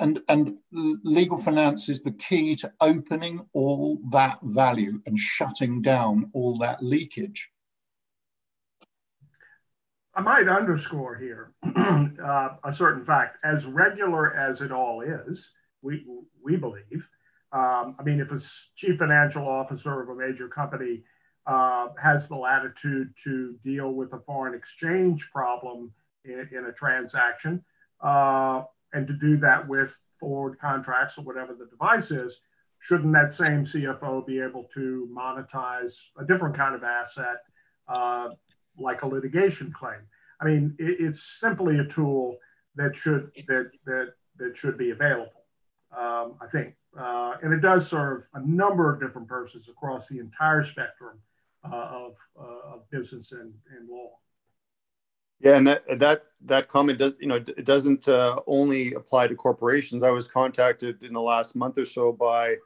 and and legal finance is the key to opening all that value and shutting down all that leakage. I might underscore here uh, a certain fact. As regular as it all is, we we believe. Um, I mean, if a chief financial officer of a major company uh, has the latitude to deal with a foreign exchange problem in, in a transaction uh, and to do that with forward contracts or whatever the device is, shouldn't that same CFO be able to monetize a different kind of asset uh, like a litigation claim? I mean, it, it's simply a tool that should that that that should be available. Um, I think, uh, and it does serve a number of different purposes across the entire spectrum uh, of, uh, of business and, and law. Yeah, and that that that comment does you know it doesn't uh, only apply to corporations. I was contacted in the last month or so by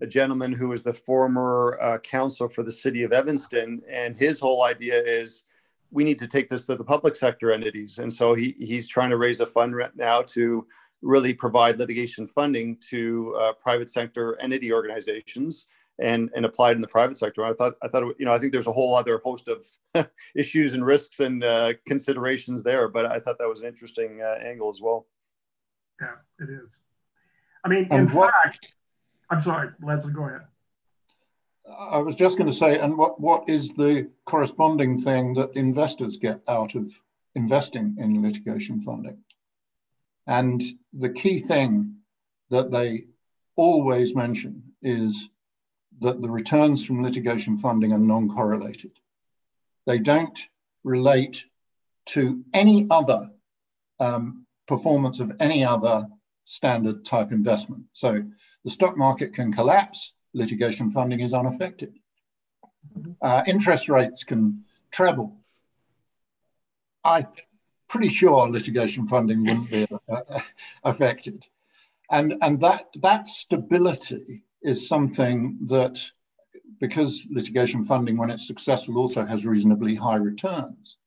a gentleman who was the former uh, counsel for the city of Evanston, and his whole idea is we need to take this to the public sector entities, and so he he's trying to raise a fund right now to really provide litigation funding to uh, private sector entity organizations and and applied in the private sector. I thought I thought you know I think there's a whole other host of issues and risks and uh, considerations there, but I thought that was an interesting uh, angle as well. Yeah, it is. I mean, and in what, fact, I'm sorry, Leslie, go ahead. I was just going to say, and what what is the corresponding thing that investors get out of investing in litigation funding? And the key thing that they always mention is that the returns from litigation funding are non correlated. They don't relate to any other um, performance of any other standard type investment. So the stock market can collapse, litigation funding is unaffected. Uh, interest rates can treble. I'm pretty sure litigation funding wouldn't be uh, affected. And, and that, that stability is something that, because litigation funding, when it's successful, also has reasonably high returns,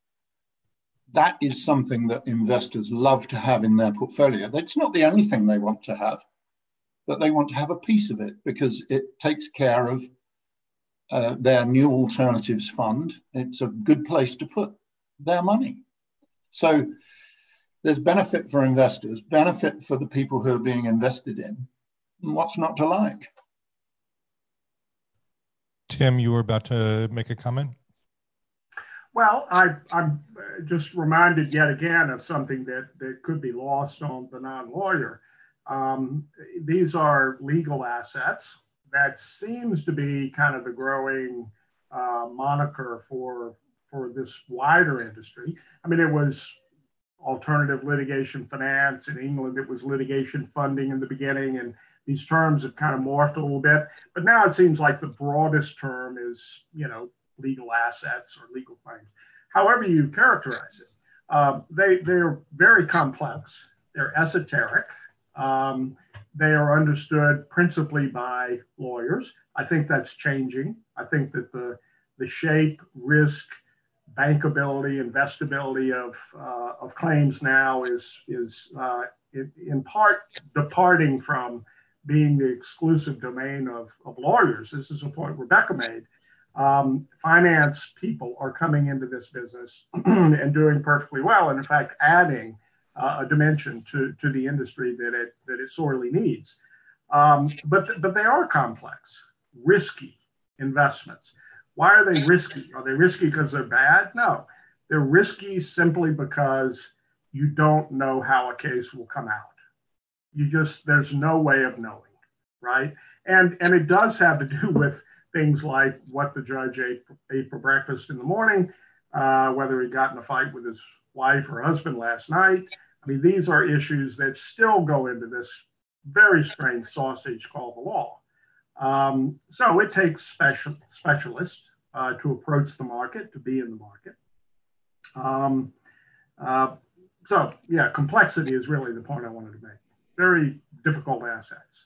that is something that investors love to have in their portfolio. It's not the only thing they want to have, but they want to have a piece of it because it takes care of uh, their new alternatives fund. It's a good place to put their money. So there's benefit for investors, benefit for the people who are being invested in. What's not to like? Tim, you were about to make a comment? Well, I, am just reminded yet again of something that, that could be lost on the non lawyer. Um, these are legal assets. That seems to be kind of the growing uh, moniker for, for this wider industry. I mean, it was alternative litigation finance. In England, it was litigation funding in the beginning, and these terms have kind of morphed a little bit, but now it seems like the broadest term is, you know, legal assets or legal claims. However you characterize it, uh, they they're very complex. They're esoteric. Um, they are understood principally by lawyers. I think that's changing. I think that the the shape, risk, bankability, investability of uh, of claims now is is uh, in, part departing from being the exclusive domain of, of lawyers. This is a point Rebecca made. Um, finance people are coming into this business and doing perfectly well, and in fact, adding uh, a dimension to, to the industry that it, that it sorely needs. Um, but, but they are complex, risky investments. Why are they risky? Are they risky because they're bad? No, they're risky simply because you don't know how a case will come out. You just there's no way of knowing right? And and it does have to do with things like what the judge ate, ate for breakfast in the morning uh, whether he got in a fight with his wife or husband last night. I mean these are issues that still go into this very strange sausage called the law. Um, so it takes special specialists uh, to approach the market to be in the market um, uh, so yeah complexity is really the point i wanted to make very difficult assets.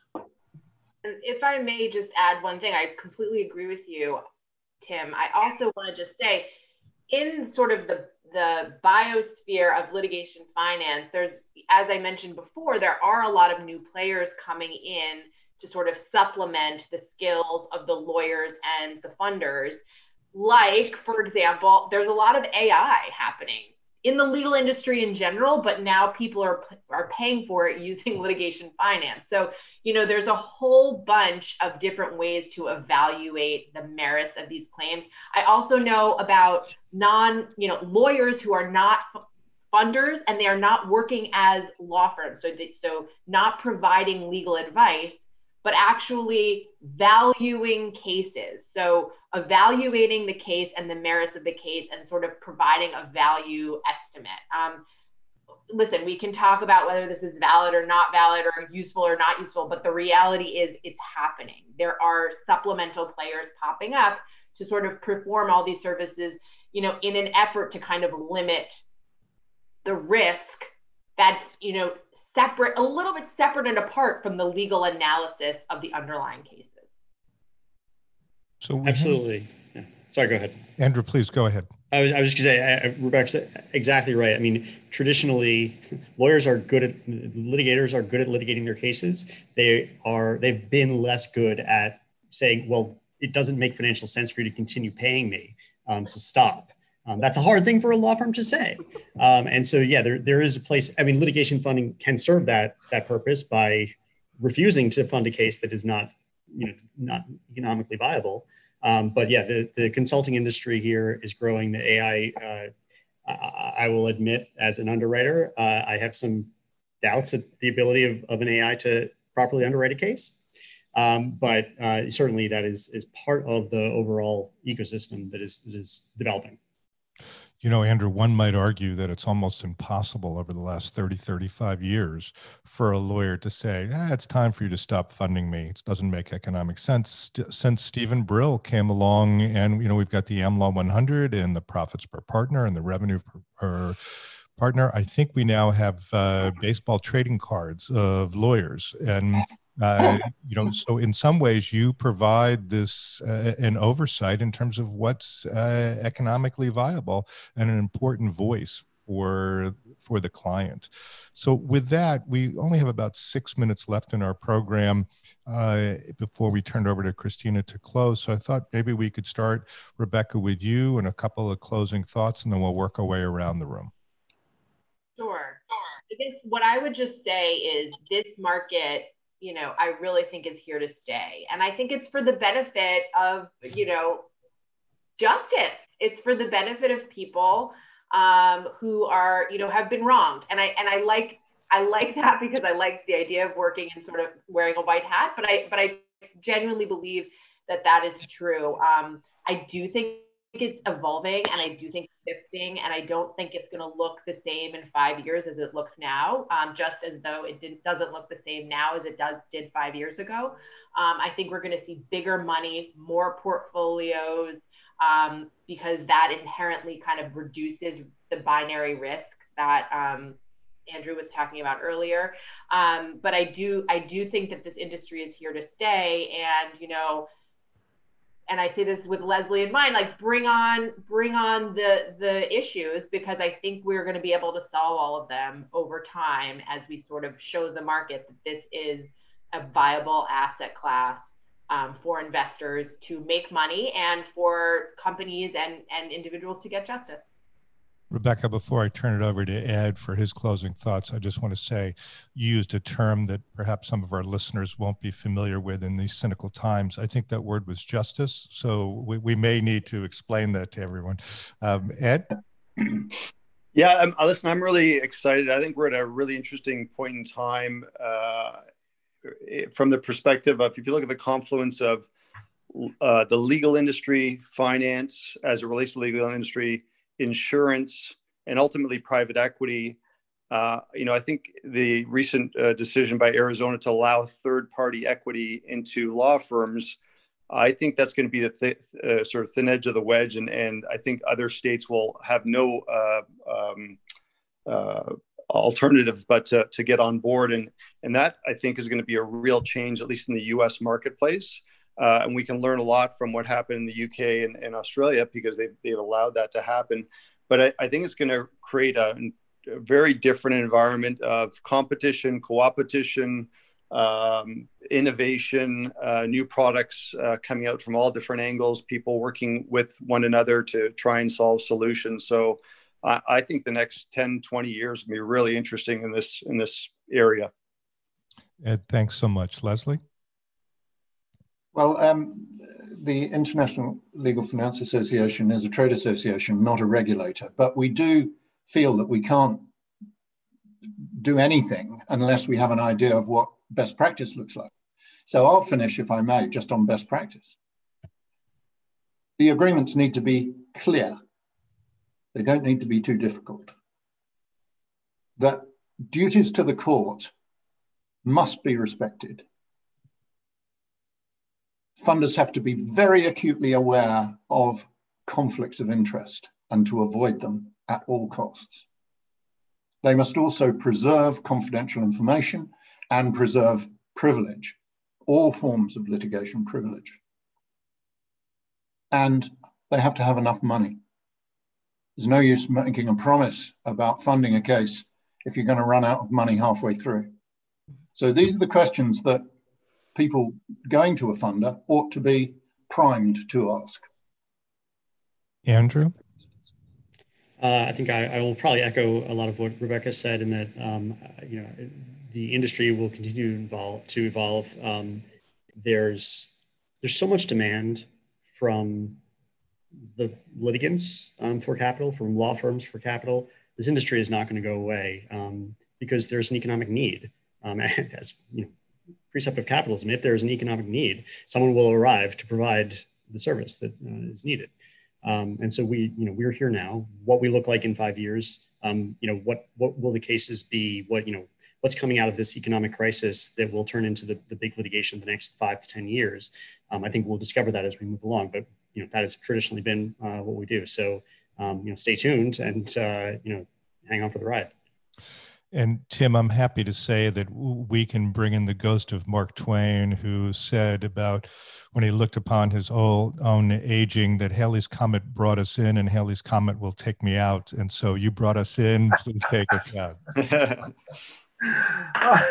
And if I may just add one thing, I completely agree with you, Tim. I also want to just say, in sort of the the biosphere of litigation finance, there's, as I mentioned before, there are a lot of new players coming in to sort of supplement the skills of the lawyers and the funders. Like, for example, there's a lot of AI happening in the legal industry in general, but now people are are paying for it using litigation finance. So, you know, there's a whole bunch of different ways to evaluate the merits of these claims. I also know about non, you know, lawyers who are not funders and they are not working as law firms. So, they, so not providing legal advice, but actually valuing cases. So evaluating the case and the merits of the case and sort of providing a value estimate. Um, listen, we can talk about whether this is valid or not valid or useful or not useful, but the reality is it's happening. There are supplemental players popping up to sort of perform all these services, you know, in an effort to kind of limit the risk that's, you know, separate, a little bit separate and apart from the legal analysis of the underlying cases. So absolutely. Yeah. Sorry, go ahead. Andrew, please go ahead. I was, I was just going to say, Rebecca's exactly right. I mean, traditionally, lawyers are good at litigators are good at litigating their cases. They are they've been less good at saying, well, it doesn't make financial sense for you to continue paying me, um, so stop. Um, that's a hard thing for a law firm to say. Um, and so, yeah, there, there is a place. I mean, litigation funding can serve that that purpose by refusing to fund a case that is not, you know, not economically viable. Um, but yeah, the, the consulting industry here is growing. The AI, uh, I, I, will admit, as an underwriter, uh, I have some doubts at the ability of, of an AI to properly underwrite a case. Um, but uh, certainly that is, is part of the overall ecosystem that is, that is developing. You know, Andrew, one might argue that it's almost impossible over the last 30, 35 years for a lawyer to say, ah, it's time for you to stop funding me. It doesn't make economic sense. Since Steven Brill came along and, you know, we've got the AmLaw 100 and the profits per partner and the revenue per, per partner, I think we now have uh, baseball trading cards of lawyers. And uh, you know, so in some ways, you provide this uh, an oversight in terms of what's uh, economically viable and an important voice for for the client. So with that, we only have about six minutes left in our program uh, before we turn over to Christina to close. So I thought maybe we could start, Rebecca, with you and a couple of closing thoughts, and then we'll work our way around the room. Sure. I guess what I would just say is this market you know, I really think is here to stay. And I think it's for the benefit of, you know, justice. It's for the benefit of people um, who are, you know, have been wronged. And I and I like I like that because I like the idea of working and sort of wearing a white hat. But I but I genuinely believe that that is true. Um, I do think it's evolving and I do think it's shifting and I don't think it's going to look the same in five years as it looks now, um, just as though it didn't, doesn't look the same now as it does did five years ago. Um, I think we're going to see bigger money, more portfolios, um, because that inherently kind of reduces the binary risk that um, Andrew was talking about earlier. Um, but I do I do think that this industry is here to stay, and you know and I say this with Leslie in mind, like bring on bring on the the issues because I think we're going to be able to solve all of them over time as we sort of show the market that this is a viable asset class um, for investors to make money and for companies and and individuals to get justice. Rebecca, before I turn it over to Ed for his closing thoughts, I just want to say you used a term that perhaps some of our listeners won't be familiar with in these cynical times. I think that word was justice. So we, we may need to explain that to everyone. Um, Ed? Yeah, um, listen, I'm really excited. I think we're at a really interesting point in time uh, from the perspective of if you look at the confluence of uh, the legal industry, finance as it relates to legal industry, insurance, and ultimately private equity. Uh, you know, I think the recent uh, decision by Arizona to allow third-party equity into law firms, I think that's going to be the th- uh, sort of thin edge of the wedge, and and I think other states will have no uh, um, uh, alternative but to, to get on board, and and that I think is going to be a real change, at least in the U.S. marketplace. Uh, and we can learn a lot from what happened in the UK and, and Australia because they've, they've allowed that to happen. But I, I think it's going to create a, a, very different environment of competition, co-opetition, um, innovation, uh, new products uh, coming out from all different angles, people working with one another to try and solve solutions. So I, I think the next 10, 20 years will be really interesting in this in this area. Ed, thanks so much. Leslie? Well, um, the International Legal Finance Association is a trade association, not a regulator, but we do feel that we can't do anything unless we have an idea of what best practice looks like. So I'll finish, if I may, just on best practice. The agreements need to be clear. They don't need to be too difficult. That duties to the court must be respected. Funders have to be very acutely aware of conflicts of interest and to avoid them at all costs. They must also preserve confidential information and preserve privilege, all forms of litigation privilege. And they have to have enough money. There's no use making a promise about funding a case if you're going to run out of money halfway through. So these are the questions that people going to a funder ought to be primed to ask. Andrew? Uh, I think I, I, will probably echo a lot of what Rebecca said in that, um, you know, the industry will continue to evolve. To evolve. Um, there's there's so much demand from the litigants um, for capital, from law firms for capital. This industry is not going to go away um, because there's an economic need. Um, and as you know, precept of capitalism, if there is an economic need, someone will arrive to provide the service that uh, is needed. Um, and so we, you know, we're here now. What we look like in five years, um, you know, what what will the cases be? What you know, what's coming out of this economic crisis that will turn into the, the big litigation the next five to ten years? Um, I think we'll discover that as we move along. But you know, that has traditionally been uh, what we do. So um, you know, stay tuned and uh, you know, hang on for the ride. And Tim, I'm happy to say that we can bring in the ghost of Mark Twain, who said about when he looked upon his old, own aging that Halley's Comet brought us in and Halley's Comet will take me out. And so you brought us in, please take us out.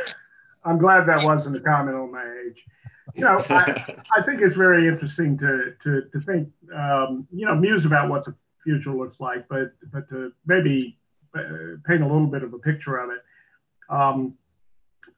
I'm glad that wasn't a comment on my age. You know, I, I think it's very interesting to, to, to think, um, you know, muse about what the future looks like, but, but to maybe paint a little bit of a picture of it. Um,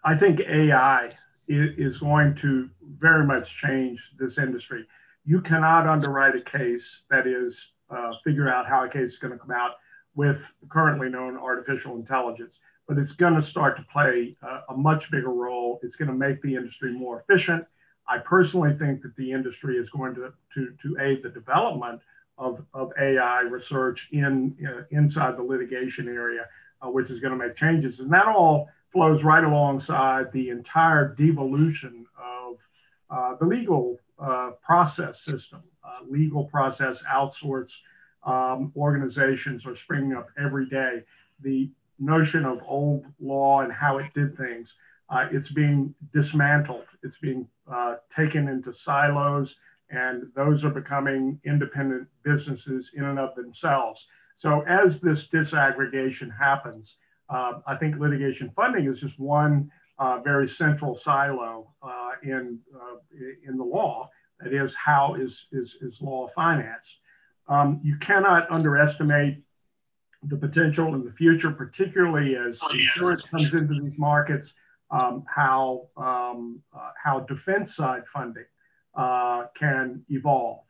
I think AI is going to very much change this industry. You cannot underwrite a case that is uh, figure out how a case is going to come out with currently known artificial intelligence, but it's going to start to play a, a much bigger role. It's going to make the industry more efficient. I personally think that the industry is going to, to, to aid the development of, of AI research in uh, inside the litigation area, uh, which is going to make changes. And that all flows right alongside the entire devolution of uh, the legal uh, process system. Uh, legal process outsource um, organizations are springing up every day. The notion of old law and how it did things, uh, it's being dismantled. It's being taken into silos and those are becoming independent businesses in and of themselves. So as this disaggregation happens, uh, I think litigation funding is just one uh, very central silo uh, in uh, in the law. That is, how is is, is law financed? Um, you cannot underestimate the potential in the future, particularly as oh, insurance comes into these markets. Um, how um, uh, how defense side funding uh, can evolve.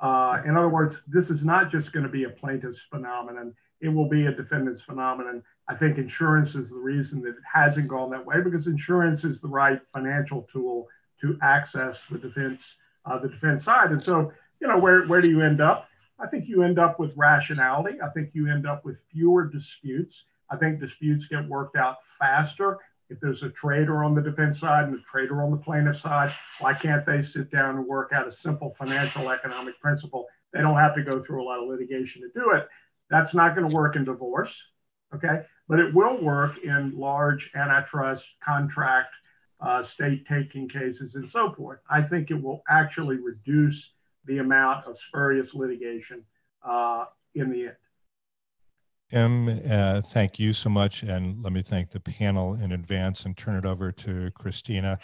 Uh, in other words, this is not just going to be a plaintiff's phenomenon, it will be a defendant's phenomenon. I think insurance is the reason that it hasn't gone that way because insurance is the right financial tool to access the defense, uh, the defense side. And so, you know, where, where do you end up? I think you end up with rationality. I think you end up with fewer disputes. I think disputes get worked out faster if there's a trader on the defense side and a trader on the plaintiff side, why can't they sit down and work out a simple financial economic principle? They don't have to go through a lot of litigation to do it. That's not going to work in divorce, okay? But it will work in large antitrust contract, uh, state taking cases, and so forth. I think it will actually reduce the amount of spurious litigation uh, in the end. Tim, uh, thank you so much. And let me thank the panel in advance and turn it over to Christina,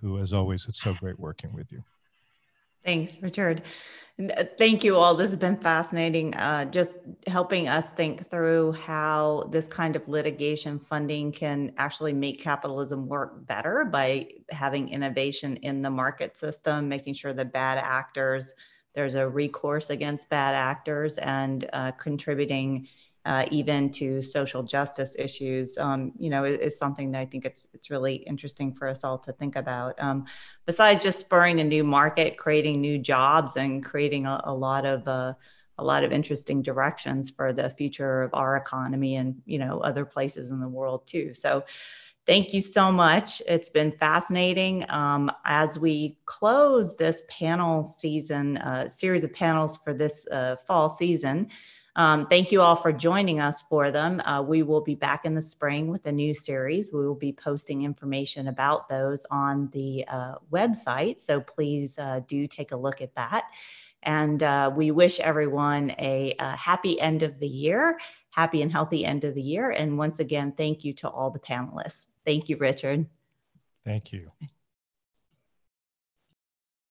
who, as always, it's so great working with you. Thanks, Richard. Uh, thank you all. This has been fascinating. Uh, just helping us think through how this kind of litigation funding can actually make capitalism work better by having innovation in the market system, making sure that bad actors, there's a recourse against bad actors, and uh, contributing uh, even to social justice issues, um, you know, is, is, something that I think it's it's really interesting for us all to think about. Um, besides just spurring a new market, creating new jobs, and creating a, a lot of uh, a lot of interesting directions for the future of our economy and you know other places in the world too. So. Thank you so much. It's been fascinating. Um, as we close this panel season, uh, series of panels for this uh, fall season, um, thank you all for joining us for them. Uh, we will be back in the spring with a new series. We will be posting information about those on the uh, website. So please uh, do take a look at that. And uh, we wish everyone a, a happy end of the year, happy and healthy end of the year. And once again, thank you to all the panelists. Thank you, Richard. Thank you.